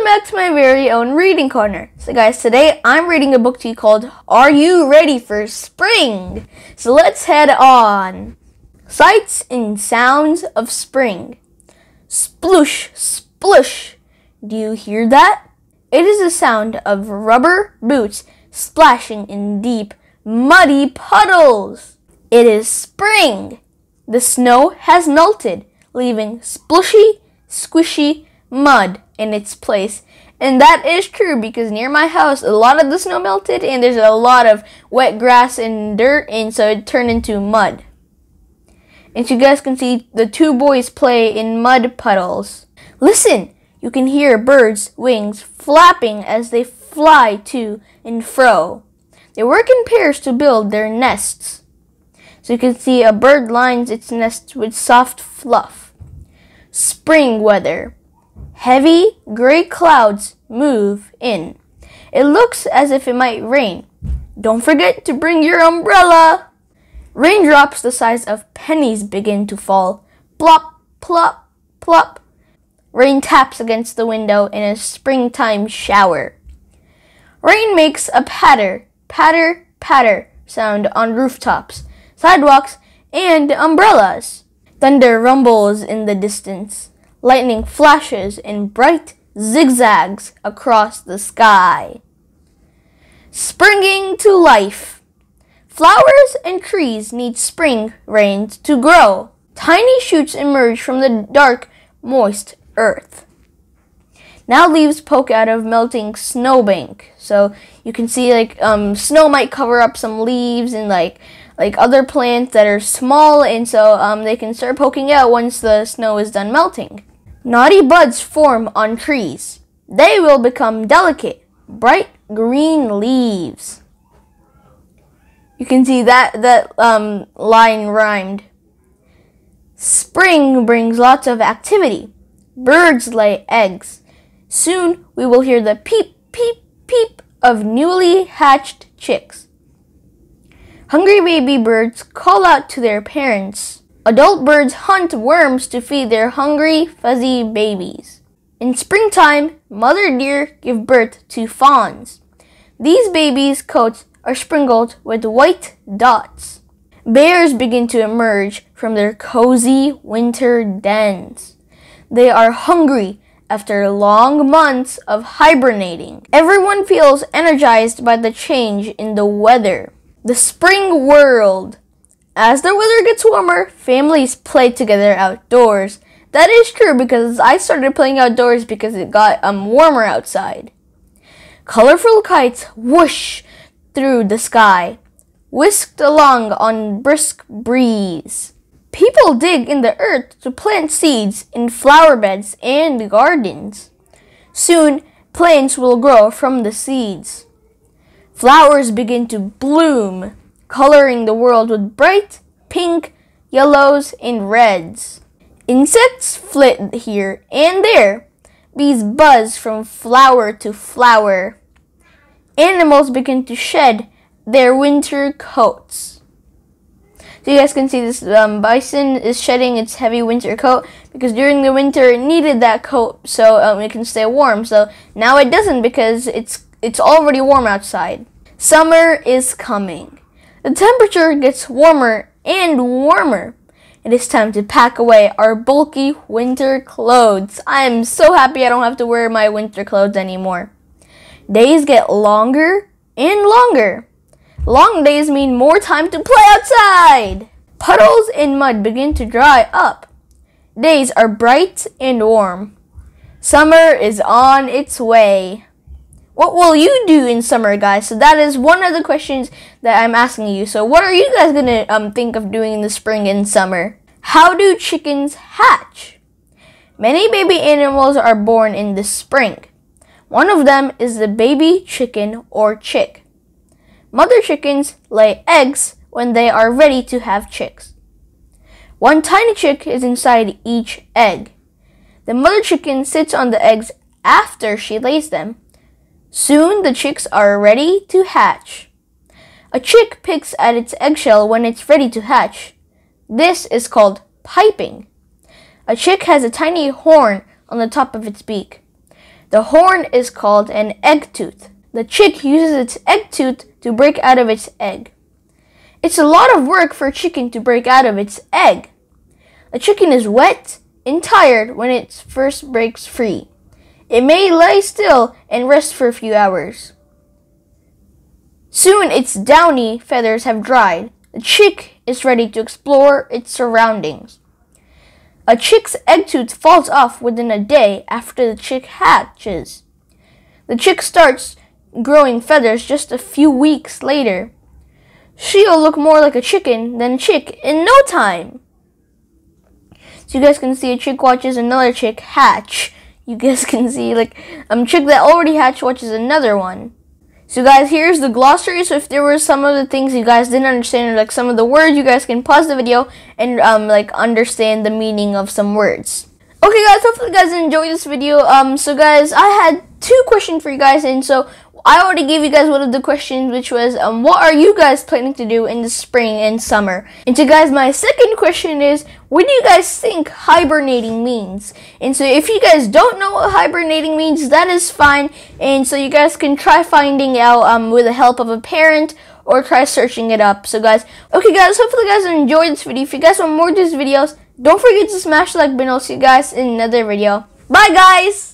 welcome back to my very own reading corner. So, guys, today I'm reading a book to you called Are You Ready for Spring? So, let's head on. Sights and Sounds of Spring. Sploosh, splush. Do you hear that? It is the sound of rubber boots splashing in deep, muddy puddles. It is spring. The snow has melted, leaving splushy, squishy mud in its place. And that is true because near my house, a lot of the snow melted and there's a lot of wet grass and dirt, and so it turned into mud. And you guys can see the two boys play in mud puddles. Listen, you can hear birds' wings flapping as they fly to and fro. They work in pairs to build their nests. So you can see a bird lines its nest with soft fluff. Spring weather. Heavy gray clouds move in. It looks as if it might rain. Don't forget to bring your umbrella. Raindrops the size of pennies begin to fall. Plop, plop, plop. Rain taps against the window in a springtime shower. Rain makes a patter, patter, patter sound on rooftops, sidewalks, and umbrellas. Thunder rumbles in the distance. Lightning flashes in bright zigzags across the sky. Springing to life. Flowers and trees need spring rains to grow. Tiny shoots emerge from the dark, moist earth. Now leaves poke out of melting snowbank. So you can see like um, snow might cover up some leaves and like like other plants that are small and so um, they can start poking out once the snow is done melting. Naughty buds form on trees. They will become delicate, bright green leaves. You can see that that um, line rhymed. Spring brings lots of activity. Birds lay eggs. Soon we will hear the peep, peep, peep of newly hatched chicks. Hungry baby birds call out to their parents. Adult birds hunt worms to feed their hungry, fuzzy babies. In springtime, mother deer give birth to fawns. These babies' coats are sprinkled with white dots. Bears begin to emerge from their cozy winter dens. They are hungry after long months of hibernating. Everyone feels energized by the change in the weather. The spring world as the weather gets warmer, families play together outdoors. That is true because I started playing outdoors because it got um, warmer outside. Colorful kites whoosh through the sky, whisked along on brisk breeze. People dig in the earth to plant seeds in flower beds and gardens. Soon, plants will grow from the seeds. Flowers begin to bloom coloring the world with bright pink, yellows, and reds. Insects flit here and there. Bees buzz from flower to flower. Animals begin to shed their winter coats. So you guys can see this um, bison is shedding its heavy winter coat because during the winter it needed that coat so um, it can stay warm. So now it doesn't because it's it's already warm outside. Summer is coming. The temperature gets warmer and warmer. It is time to pack away our bulky winter clothes. I am so happy I don't have to wear my winter clothes anymore. Days get longer and longer. Long days mean more time to play outside. Puddles and mud begin to dry up. Days are bright and warm. Summer is on its way. What will you do in summer, guys? So that is one of the questions that I'm asking you. So what are you guys gonna um, think of doing in the spring and summer? How do chickens hatch? Many baby animals are born in the spring. One of them is the baby chicken or chick. Mother chickens lay eggs when they are ready to have chicks. One tiny chick is inside each egg. The mother chicken sits on the eggs after she lays them Soon the chicks are ready to hatch. A chick picks at its eggshell when it's ready to hatch. This is called piping. A chick has a tiny horn on the top of its beak. The horn is called an egg tooth. The chick uses its egg tooth to break out of its egg. It's a lot of work for a chicken to break out of its egg. A chicken is wet and tired when it first breaks free. It may lie still and rest for a few hours. Soon its downy feathers have dried. The chick is ready to explore its surroundings. A chick's egg tooth falls off within a day after the chick hatches. The chick starts growing feathers just a few weeks later. She'll look more like a chicken than a chick in no time. So you guys can see a chick watches another chick hatch. You guys can see like um, chick that already hatched watches another one. So guys, here's the glossary. So if there were some of the things you guys didn't understand, or like some of the words, you guys can pause the video and um, like understand the meaning of some words. Okay guys, hopefully you guys enjoyed this video. Um, so guys, I had two questions for you guys, and so I already gave you guys one of the questions, which was, um, what are you guys planning to do in the spring and summer? And so, guys, my second question is, what do you guys think hibernating means? And so, if you guys don't know what hibernating means, that is fine. And so, you guys can try finding out um, with the help of a parent or try searching it up. So, guys, okay, guys, hopefully, you guys enjoyed this video. If you guys want more of these videos, don't forget to smash like button. I'll see you guys in another video. Bye, guys!